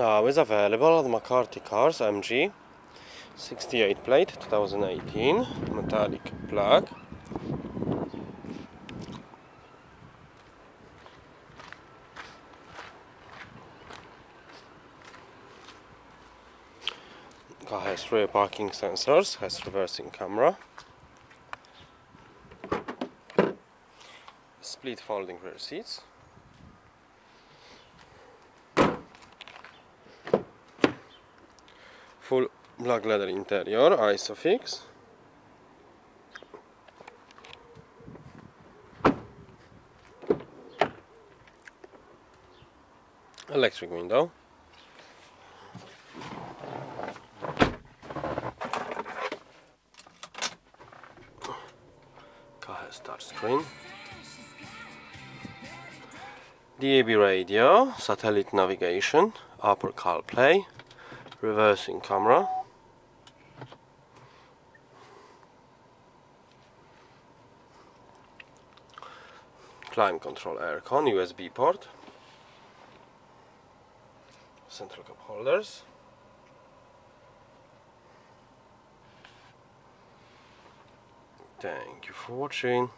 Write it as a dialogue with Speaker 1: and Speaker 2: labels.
Speaker 1: Uh, now is available the McCarthy Cars MG 68 plate 2018 metallic black car has rear parking sensors has reversing camera. Split folding rear seats full black leather interior isofix. Electric window. Car touch screen. DAB radio, satellite navigation, Apple CarPlay, reversing camera. Climate control aircon USB port. Central cup holders. Thank you for watching